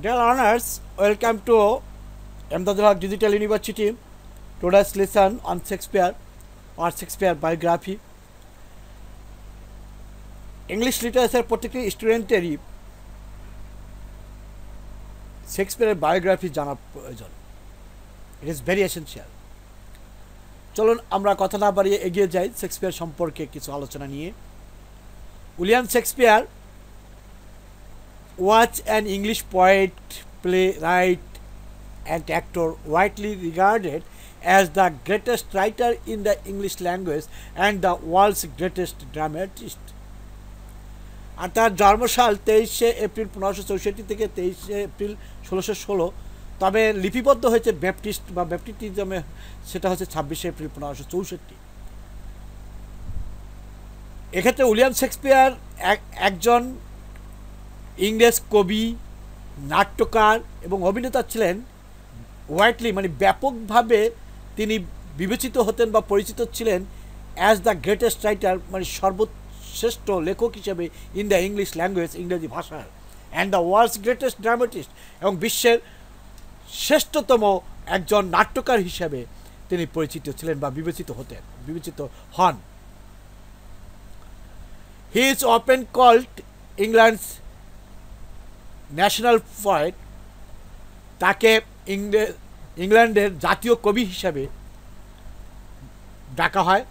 Dear learners, welcome to Ahmedabad Haq Digital University. Today's lesson on Shakespeare or Shakespeare biography. English literature প্রত্যেকটি স্টুডেন্টেরই শেক্সপিয়ারের biography জানা প্রয়োজন it is very essential চলুন আমরা কথা না বাড়িয়ে এগিয়ে যাই শেক্সপিয়ার সম্পর্কে কিছু আলোচনা নিয়ে William Shakespeare was an English poet, playwright, and actor widely regarded as the greatest writer in the English language and the world's greatest dramatist. আর তার জন্মসাল তেইশে এপ্রিল পনেরোশো চৌষট্টি থেকে তেইশে এপ্রিল ষোলোশো ষোলো তবে লিপিবদ্ধ হয়েছে ব্যাপটিস্ট বা ব্যাপটিজমে সেটা হচ্ছে ছাব্বিশে এপ্রিল পনেরোশো চৌষট্টি এক্ষেত্রে উইলিয়াম শেক্সপিয়ার একজন ইংরেজ কবি, নাট্যকার এবং অভিনেতা ছিলেন ওয়াইটলি মানে ব্যাপকভাবে তিনি বিবেচিত হতেন বা পরিচিত ছিলেন অ্যাজ দ্য গ্রেটেস্ট রাইটার মানে সর্বশ্রেষ্ঠ লেখক হিসেবে ইন দ্য ইংলিশ ল্যাঙ্গুয়েজ ইংরেজি ভাষার। And the world's greatest dramatist এবং বিশ্বের শ্রেষ্ঠতম একজন নাট্যকার হিসেবে তিনি পরিচিত ছিলেন বা বিবেচিত হতেন, বিবেচিত হন। He is often called England's national poet তাকে ইংল্যান্ডের জাতীয় কবি হিসাবে ডাকা হয়।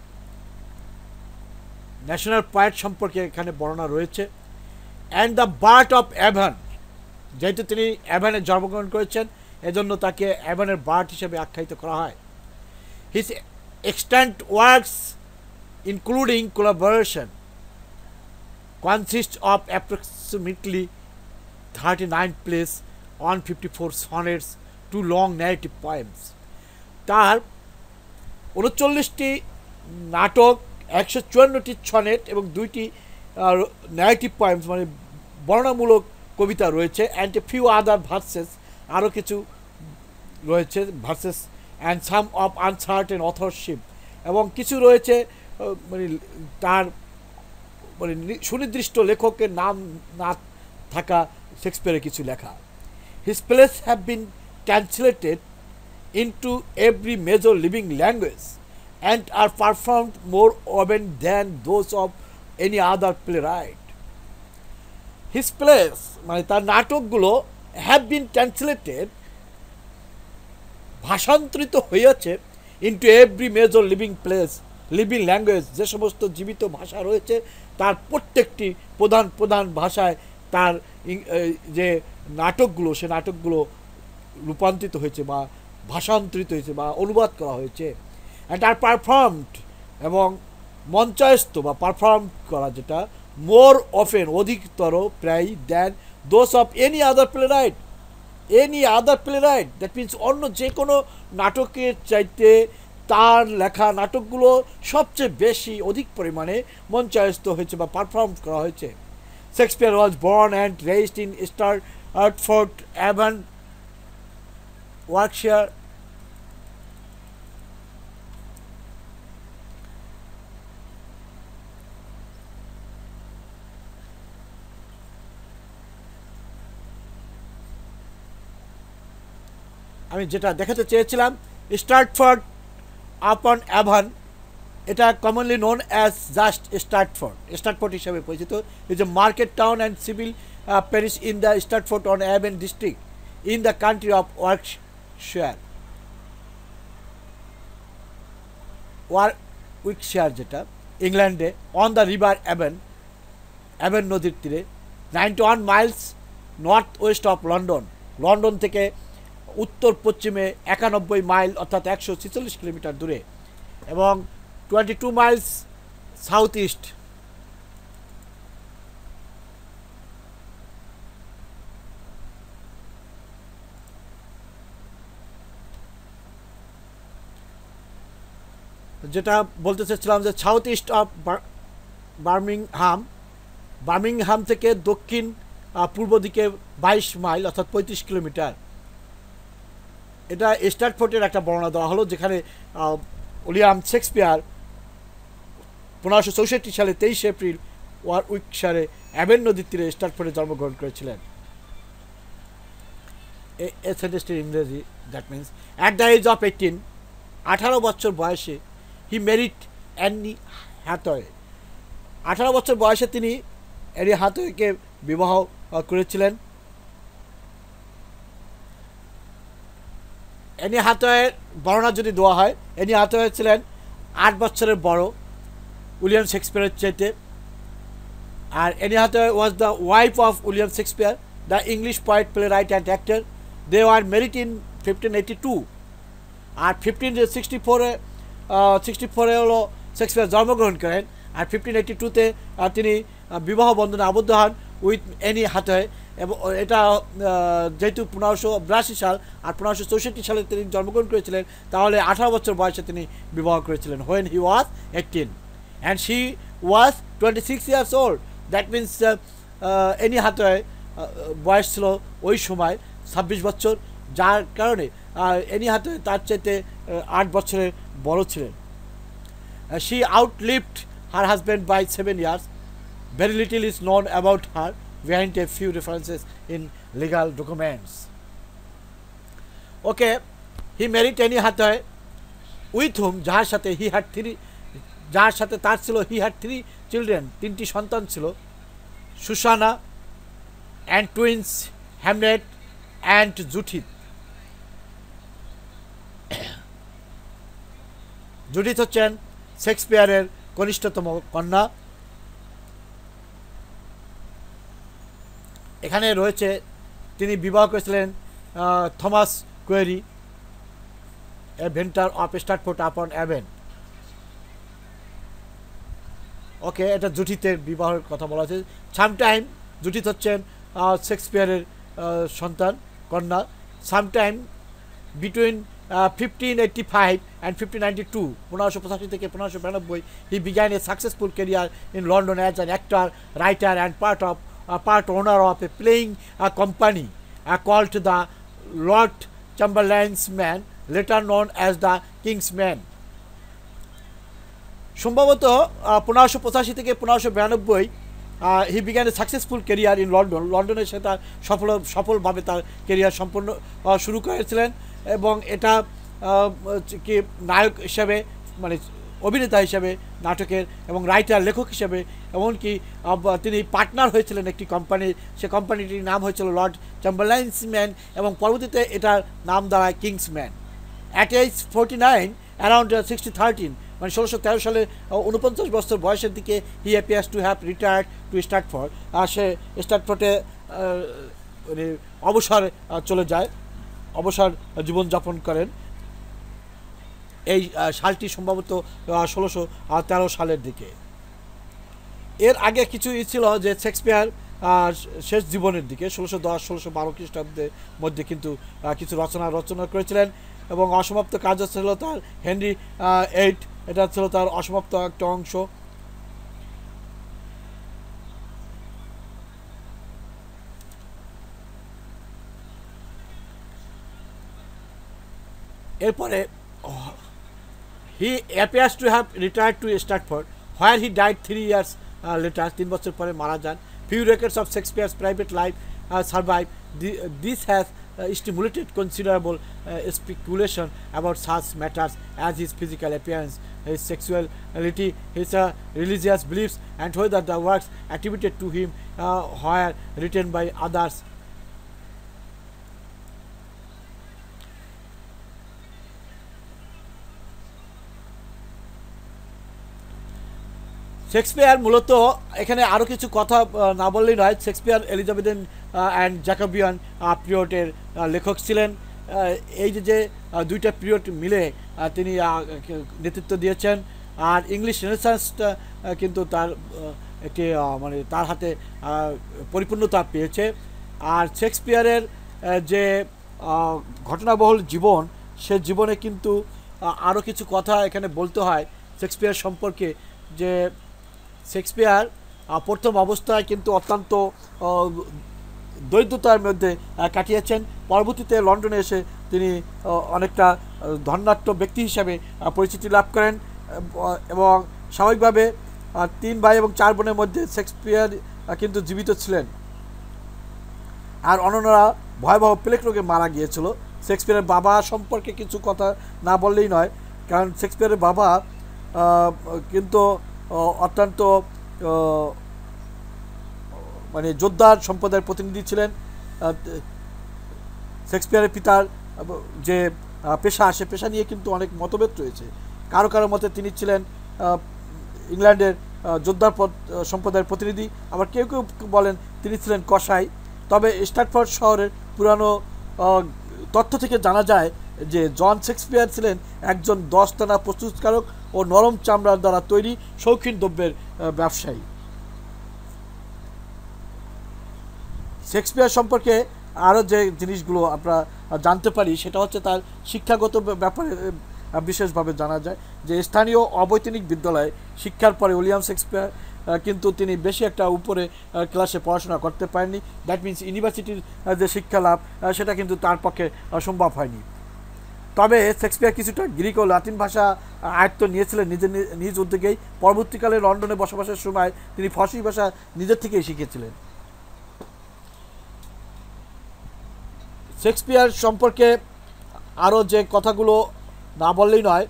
ন্যাশনাল পয়েট সম্পর্কে এখানে বর্ণনা রয়েছে। And the bard of Avon যেহেতু তিনি অ্যাভানে জন্মগ্রহণ করেছেন, এজন্য তাকে অ্যাভানের বার্ট হিসেবে আখ্যায়িত করা হয়। His extant works including collaboration consist of approximately 39 plays, 154 sonnets, two long narrative poems. তার উনচল্লিশটি নাটক একশো চুয়ান্নটি ছনেট এবং দুইটি ন্যারেটিভ পয়েমস মানে বর্ণনামূলক কবিতা রয়েছে and a few other verses আরও কিছু রয়েছে verses and some of uncertain authorship এবং কিছু রয়েছে মানে তার মানে সুনির্দিষ্ট লেখকের নাম না থাকা শেক্সপিয়ারের কিছু লেখা। His plays have been translated into every major living language and are performed more oven than those of any other playwright his plays মানে তার নাটকগুলো হ্যাভ বিন ট্রান্সলেটেড ভাষান্তরিত হয়েছে into every major living plays living language যে সমস্ত জীবিত ভাষা রয়েছে, তার প্রত্যেকটি প্রধান প্রধান ভাষায় তার যে নাটকগুলো, সে নাটকগুলো রূপান্তরিত হয়েছে বা ভাষান্তরিত হয়েছে বা অনুবাদ করা হয়েছে। অ্যান্ড আর পারফর্মড এবং মঞ্চায়স্ত বা পারফর্ম করা যেটা মোর অফেন অধিকতর প্রায় then those of any other playwright any other playwright that means অন্য যে কোনো নাটকের চাইতে তার লেখা নাটকগুলো সবচেয়ে বেশি অধিক পরিমাণে মঞ্চায়স্ত হয়েছে বা পারফর্ম করা হয়েছে। Shakespeare was born and raised in Stratford Avon, Warwickshire. আমি যেটা দেখাতে চেয়েছিলাম স্টার্টফোর্ড আপন অ্যাভান এটা commonly known as just Stratford Stratford হিসাবে পরিচিত। Is a market town and civil parish in the Stratford on Avon district in the country of Warwickshire Warwickshire যেটা ইংল্যান্ডে on the river Avon Avon নদীর তীরে ninety one miles north west of London London থেকে উত্তর পশ্চিমে একানব্বই mile অর্থাৎ একশো ছেচল্লিশ কিলোমিটার দূরে। এবং 22 miles southeast. যেটা বলতে চাচ্ছিলাম যে south east of Birmingham Birmingham থেকে দক্ষিণ পূর্ব দিকে বাইশ মাইল, অর্থাৎ পঁয়ত্রিশ কিলোমিটার। এটা স্টার্টফোর্টের একটা বর্ণনা দেওয়া হলো, যেখানে উইলিয়াম শেক্সপিয়ার পনেরোশো চৌষট্টি সালে তেইশে এপ্রিল ওয়ার উইকশারে অ্যাভেন নদীর তীরে স্টার্টফোর্ডে জন্মগ্রহণ করেছিলেন। এ ইংরেজি that means at the age of eighteen আঠারো বছর বয়সে হি মেরিট অ্যানি হ্যাথওয়ে আঠারো বছর বয়সে তিনি অ্যানি হ্যাথওয়েকে বিবাহ করেছিলেন। অ্যানি হাতওয়ের বর্ণনা যদি দেওয়া হয় অ্যানি হাতওয়ে ছিলেন আট বছরের বড়। উইলিয়াম শেক্সপিয়ারের চাইতে। আর Anne Hathaway was the wife of William Shakespeare the English poet playwright and actor they are married in fifteen eighty two or fifteen sixty ফোরে সিক্সটি ফোরে হলো শেক্সপিয়ার জন্মগ্রহণ করেন। আর ফিফটিন এইটি টুতে তিনি বিবাহ বন্ধনে আবদ্ধ হন উইথ এনি হাতয় এবং এটা যেহেতু পনেরোশো বিরাশি সাল আর পনেরোশো চৌষট্টি সালে তিনি জন্মগ্রহণ করেছিলেন, তাহলে আঠারো বছর বয়সে তিনি বিবাহ করেছিলেন। When he was eighteen she was twenty six years old that means Anne Hathaway বয়স ছিল ওই সময় ছাব্বিশ বছর। যার কারণে এনি হাতে তার চাইতে আট বছরের বড় ছিলেন। She outlived her husband by seven years very little is known about her behind a few references in legal documents. Okay, he married Annie Hathaway with whom যার সাথে হি হ্যাড থ্রি যার সাথে তার ছিল হি হ্যাড থ্রি চিলড্রেন তিনটি সন্তান ছিল Susanna and twins Hamlet and Judith Judith হচ্ছেন শেক্সপিয়ারের কনিষ্ঠতম কন্যা। এখানে রয়েছে তিনি বিবাহ করেছিলেন Thomas Quiney, a vintner of Stratford upon Avon. Okay, এটা জুটিতের বিবাহের কথা বলা হয়েছে। সামটাইম জুটিত হচ্ছেন শেক্সপিয়ারের সন্তান, কন্যা। Sometime between fifteen eighty five and fifteen ninety two পনেরোশো পঁচাশি থেকে পনেরোশো বিরানব্বই he began a successful career in London as an actor writer and part of part owner of a playing company called the Lord Chamberlain's man later known as the King's man সম্ভবত পনেরোশো পঁচাশি থেকে পনেরোশো বিরানব্বই he began a successful career in London লন্ডনে সে তার সফল, সফলভাবে তার কেরিয়ার সম্পূর্ণ শুরু করেছিলেন এবং এটা কি নায়ক হিসাবে মানে অভিনেতা হিসাবে নাটকের এবং রাইটার লেখক হিসেবে, এমনকি তিনি পার্টনার হয়েছিলেন একটি কোম্পানির সে কোম্পানিটির নাম হয়েছিল লর্ড চাম্বারলাইন্স ম্যান এবং পরবর্তীতে এটার নাম দাঁড়ায় King's man at age forty nine around sixteen thirteen মানে ষোলোশো তেরো সালে উনপঞ্চাশ বছর বয়সের দিকে he appears to have retired to Stratford আর সে স্টার্টফোর্ডে মানে অবসর চলে যায়, অবসর জীবনযাপন করেন। এই সালটি সম্ভবত ষোলোশো তেরো সালের দিকে। এর আগে কিছু ই ছিল যে শেক্সপিয়ার শেষ জীবনের দিকে, ষোলোশো দশ, ষোলোশো বারো খ্রিস্টাব্দের মধ্যে কিন্তু কিছু রচনা রচনা করেছিলেন এবং অসমাপ্ত কাজ ছিল তার হেনরি এইট এটা ছিল তার অসমাপ্ত একটা অংশ। এরপরে he appears to have retired to Stratford where he died three years later তিন বছর পরে মারা যান। Few records of Shakespeare's private life survive. This has considerable uh, speculation about such matters as his physical appearance, his sexuality, his uh, religious beliefs, and whether the works attributed to him uh, were written by others Shakespeare মূলত এখানে আরও কিছু কথা না বললেই নয় Shakespeare Elizabethan and Jacobean পিরিয়ডের লেখক ছিলেন এই যে দুইটা পিরিয়ড মিলে তিনি নেতৃত্ব দিয়েছেন। আর ইংলিশ রেনেসান্সটা কিন্তু তার একটি মানে তার হাতে পরিপূর্ণতা পেয়েছে। আর শেক্সপিয়ারের যে ঘটনাবহুল জীবন, সে জীবনে কিন্তু আরও কিছু কথা এখানে বলতে হয় শেক্সপিয়ার সম্পর্কে, যে শেক্সপিয়ার প্রথম অবস্থায় কিন্তু অত্যন্ত দরিদ্রতার মধ্যে কাটিয়েছেন। পরবর্তীতে লন্ডনে এসে তিনি অনেকটা ধনাঢ্য ব্যক্তি হিসাবে পরিচিতি লাভ করেন। এবং স্বাভাবিকভাবে তিন ভাই এবং চার বোনের মধ্যে শেক্সপিয়ার কিন্তু জীবিত ছিলেন। আর অন্যরা ভয়াবহ প্লেক রোগে মারা গিয়েছিল। শেক্সপিয়ারের বাবা সম্পর্কে কিছু কথা না বললেই নয়, কারণ শেক্সপিয়ারের বাবা কিন্তু অত্যন্ত মানে যোদ্ধার সম্প্রদায়ের প্রতিনিধি ছিলেন শেক্সপিয়ারের পিতার, যে পেশা, সে পেশা নিয়ে কিন্তু অনেক মতভেদ রয়েছে। কারও কারও মতে তিনি ছিলেন ইংল্যান্ডের যোদ্ধার সম্প্রদায়ের প্রতিনিধি। আবার কেউ কেউ বলেন তিনি ছিলেন কসাই। তবে স্টার্টফোর্ড শহরের পুরানো তথ্য থেকে জানা যায় যে, জন শেক্সপিয়ার ছিলেন একজন দশটানা প্রস্তুতকারক ও নরম চামড়ার দ্বারা তৈরি শৌখিন দ্রব্যের ব্যবসায়ী। শেক্সপিয়ার সম্পর্কে আরও যে জিনিসগুলো আমরা জানতে পারি, সেটা হচ্ছে তার শিক্ষাগত ব্যাপারে বিশেষভাবে জানা যায় যে স্থানীয় অবৈতনিক বিদ্যালয়ে শিক্ষার পরে উইলিয়াম শেক্সপিয়ার কিন্তু তিনি বেশি একটা উপরে ক্লাসে পড়াশোনা করতে পারেননি। দ্যাট মিন্স ইউনিভার্সিটির যে শিক্ষা লাভ সেটা কিন্তু তার পক্ষে সম্ভব হয়নি। তবে শেক্সপিয়ার কিছুটা গ্রিক ও লাতিন ভাষা আয়ত্ত নিয়েছিলেন নিজের নিজ উদ্যোগেই। পরবর্তীকালে লন্ডনে বসবাসের সময় তিনি ফরাসি ভাষা নিজের থেকেই শিখেছিলেন। শেক্সপিয়ার সম্পর্কে আরও যে কথাগুলো না বললেই নয়,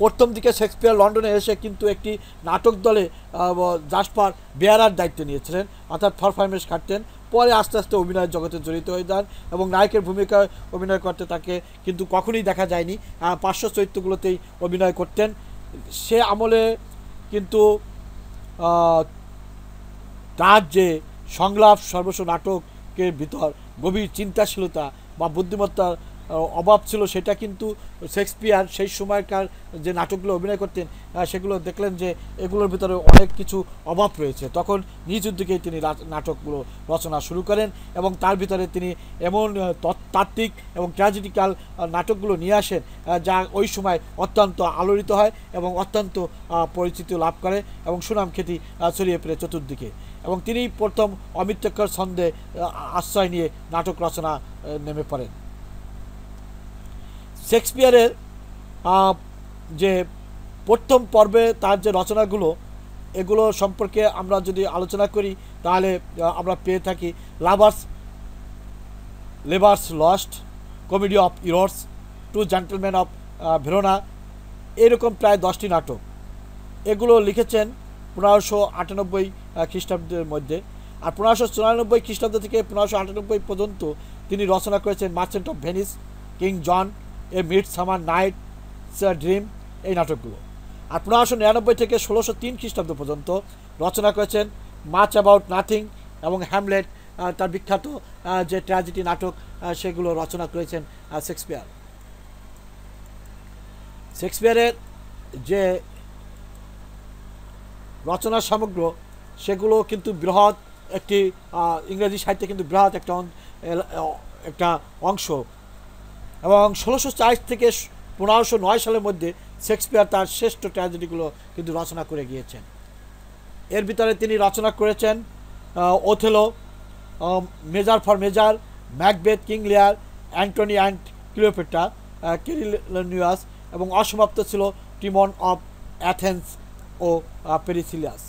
প্রথম দিকে শেক্সপিয়ার লন্ডনে এসে কিন্তু একটি নাটক দলে জাসপার বেয়ারার দায়িত্ব নিয়েছিলেন, অর্থাৎ পারফরমেন্স খাটতেন পরে আস্তে আস্তে অভিনয়ের জগতে জড়িত হয়ে যান এবং নায়কের ভূমিকায় অভিনয় করতে তাকে কিন্তু কখনই দেখা যায়নি। পার্শ্ব চরিত্রগুলোতেই অভিনয় করতেন। সে আমলে কিন্তু তার যে সংলাপ সর্বস্ব নাটকের ভিতর গভীর চিন্তাশীলতা বা বুদ্ধিমত্তার অভাব ছিল, সেটা কিন্তু শেক্সপিয়ার সেই সময়কার যে নাটকগুলো অভিনয় করতেন সেগুলো দেখলেন যে এগুলোর ভিতরে অনেক কিছু অভাব রয়েছে। তখন নিজ উদ্যোগেই তিনি নাটকগুলো রচনা শুরু করেন এবং তার ভিতরে তিনি এমন তাত্ত্বিক এবং ট্র্যাজেডিক্যাল নাটকগুলো নিয়ে আসেন যা ওই সময় অত্যন্ত আলোড়িত হয় এবং অত্যন্ত পরিচিতি লাভ করে এবং সুনাম খ্যাতি ছড়িয়ে পড়ে চতুর্দিকে। এবং তিনি প্রথম অমিত্যকর ছন্দে আশ্রয় নিয়ে নাটক রচনা নেমে পড়েন। শেক্সপিয়ারের যে প্রথম পর্বে তার যে রচনাগুলো, এগুলো সম্পর্কে আমরা যদি আলোচনা করি, তাহলে আমরা পেয়ে থাকি love's labour's lost comedy of errors two gentlemen of Verona এরকম প্রায় দশটি নাটক। এগুলো লিখেছেন পনেরোশো আটানব্বই খ্রিস্টাব্দের মধ্যে। আর পনেরোশো চুরানব্বই খ্রিস্টাব্দ থেকে পনেরোশো আটানব্বই পর্যন্ত তিনি রচনা করেছেন merchant of Venice king John a midsummer night dream এই নাটকগুলো। আর পনেরোশো নিরানব্বই থেকে ষোলোশো তিন খ্রিস্টাব্দ পর্যন্ত রচনা করেছেন মাচ অ্যাবাউট নাথিং এবং হ্যামলেট তার বিখ্যাত যে ট্র্যাজেডি নাটক সেগুলো রচনা করেছেন শেক্সপিয়ার শেক্সপিয়ারের যে রচনা সমগ্র, সেগুলো কিন্তু বৃহৎ একটি ইংরেজি সাহিত্যে কিন্তু বৃহৎ একটা একটা অংশ। এবং ষোলোশো চার থেকে পনেরোশো নয় সালের মধ্যে শেক্সপিয়ার তার শ্রেষ্ঠ ট্র্যাজেডিগুলো কিন্তু রচনা করে গিয়েছেন। এর ভিতরে তিনি রচনা করেছেন Othello measure for measure, Macbeth king Lear Antony and Cleopatra Coriolanus এবং অসমাপ্ত ছিল টিমন অফ অ্যাথেন্স ও পেরিসিলিয়াস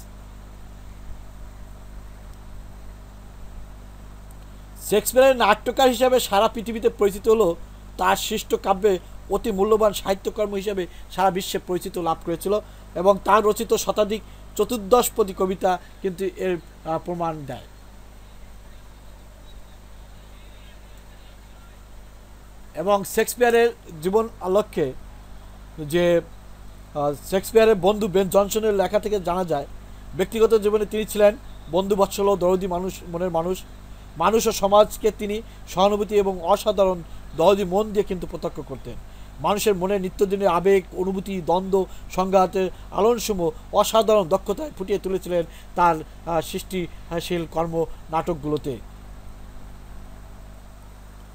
শেক্সপিয়ারের নাট্যকার হিসাবে সারা পৃথিবীতে পরিচিত হলো তার সৃষ্ট কাব্যে অতি মূল্যবান সাহিত্যকর্ম হিসেবে সারা বিশ্বে পরিচিত লাভ করেছিল এবং তার রচিত শতাধিক চতুর্দশপদী কবিতা কিন্তু এর প্রমাণ দেয়। এবং শেক্সপিয়ারের জীবন লক্ষ্যে যে শেক্সপিয়ারের বন্ধু বেন জনসনের লেখা থেকে জানা যায়, ব্যক্তিগত জীবনে তিনি ছিলেন বন্ধু বৎসল দরদি মানুষ, মনের মানুষ। মানুষ ও সমাজকে তিনি সহানুভূতি এবং অসাধারণ দহদি মন দিয়ে কিন্তু প্রত্যক্ষ করতেন। মানুষের মনে নিত্যদিনের আবেগ, অনুভূতি, দ্বন্দ্ব, সংঘাতের আলোনসমূহ অসাধারণ দক্ষতায় ফুটিয়ে তুলেছিলেন তার সৃষ্টিশীল কর্ম নাটকগুলোতে।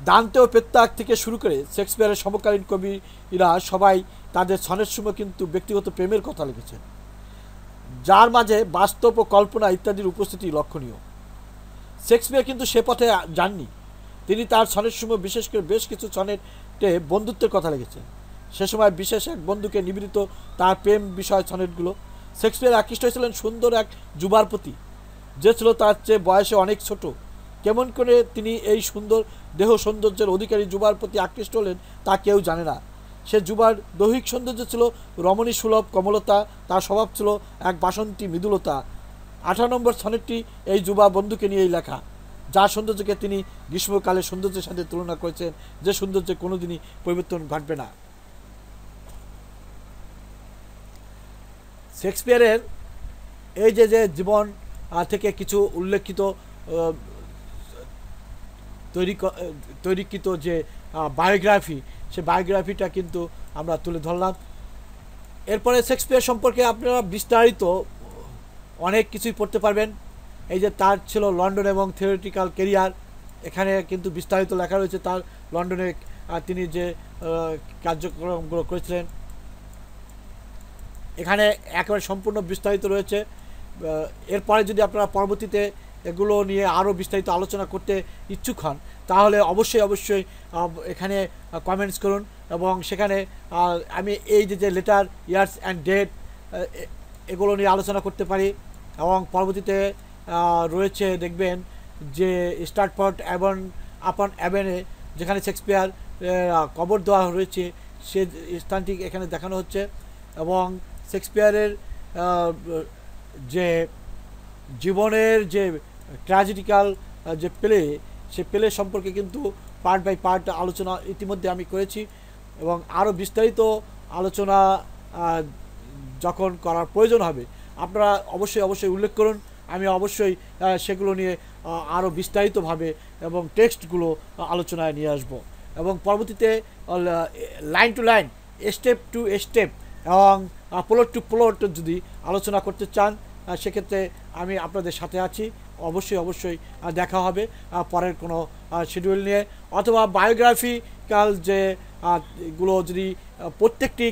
দান্তে ও পেত্তাক থেকে শুরু করে শেক্সপিয়ারের সমকালীন কবিরা সবাই তাদের ছনের সময় কিন্তু ব্যক্তিগত প্রেমের কথা লিখেছেন। যার মাঝে বাস্তব ও কল্পনা ইত্যাদির উপস্থিতি লক্ষণীয়। শেক্সপিয়ার কিন্তু সে পথে যাননি। তিনি তার ছনের সময় বিশেষ করে বেশ কিছু ছনেটে বন্ধুত্বের কথা লিখেছেন। সে সময় বিশেষ এক বন্ধুকে নিবেদিত তার প্রেম বিষয় ছনেটগুলো শেক্সপিয়ার আকৃষ্ট হয়েছিলেন সুন্দর এক যুবার প্রতি, যে ছিল তার চেয়ে বয়সে অনেক ছোট। কেমন করে তিনি এই সুন্দর দেহ সৌন্দর্যের অধিকারী যুবার প্রতি আকৃষ্ট হলেন তা কেউ জানে না। সে যুবার দৈহিক সৌন্দর্য ছিল রমণী সুলভ কমলতা, তার স্বভাব ছিল এক বাসন্তী মৃদুলতা। আঠারো নম্বর সনেটটি এই যুবা বন্ধুকে নিয়েই লেখা। যার সৌন্দর্যকে তিনি গ্রীষ্মকালে সৌন্দর্যের সাথে তুলনা করেছেন, যে সৌন্দর্যে কোনোদিনই পরিবর্তন ঘটবে না। শেক্সপিয়ারের এই যে যে জীবন থেকে কিছু উল্লেখিত তৈরি তৈরিকৃত যে বায়োগ্রাফি, সে বায়োগ্রাফিটা কিন্তু আমরা তুলে ধরলাম। এরপরে শেক্সপিয়ার সম্পর্কে আপনারা বিস্তারিত অনেক কিছুই পড়তে পারবেন। এই যে তার ছিল লন্ডন এবং থিওরিটিক্যাল কেরিয়ার এখানে কিন্তু বিস্তারিত লেখা রয়েছে তার লন্ডনে তিনি যে কার্যক্রমগুলো করেছিলেন। এখানে একেবারে সম্পূর্ণ বিস্তারিত রয়েছে। এরপরে যদি আপনারা পরবর্তীতে এগুলো নিয়ে আরও বিস্তারিত আলোচনা করতে ইচ্ছুক হন, তাহলে অবশ্যই অবশ্যই এখানে কমেন্টস করুন এবং সেখানে আমি এই যে যে লেটার ইয়ার্স অ্যান্ড ডেট এগুলো নিয়ে আলোচনা করতে পারি এবং পরবর্তীতে রয়েছে, দেখবেন যে স্টার্টপট অ্যাবন আপন অ্যাবেনে যেখানে শেক্সপিয়ার কবর দেওয়া রয়েছে, সে স্থানটি এখানে দেখানো হচ্ছে এবং শেক্সপিয়ারের যে জীবনের যে ট্র্যাজেডিক্যাল যে প্লে, সে প্লে সম্পর্কে কিন্তু পার্ট বাই পার্ট আলোচনা ইতিমধ্যে আমি করেছি এবং আরও বিস্তারিত আলোচনা যখন করার প্রয়োজন হবে, আপনারা অবশ্যই অবশ্যই উল্লেখ করুন। আমি অবশ্যই সেগুলো নিয়ে আরও বিস্তারিতভাবে এবং টেক্সটগুলো আলোচনায় নিয়ে আসব। এবং পরবর্তীতে line to line step to step এবং প্লট টু প্লট যদি আলোচনা করতে চান সেক্ষেত্রে আমি আপনাদের সাথে আছি। অবশ্যই অবশ্যই দেখা হবে পরের কোনো শিডিউল নিয়ে। অথবা বায়োগ্রাফিক্যাল যে গুলো যদি প্রত্যেকটি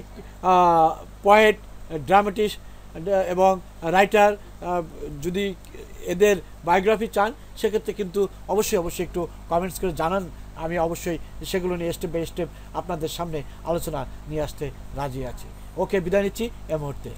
পয়েট ড্রামাটিস্ট এবং রাইটার যদি এদের বায়োগ্রাফি চান, সেক্ষেত্রে কিন্তু অবশ্যই অবশ্যই একটু কমেন্টস করে জানান। আমি অবশ্যই সেগুলো নিয়ে স্টেপ বাই স্টেপ আপনাদের সামনে আলোচনা নিয়ে আসতে রাজি আছি। ওকে বিদায় নিচ্ছি এ মুহূর্তে।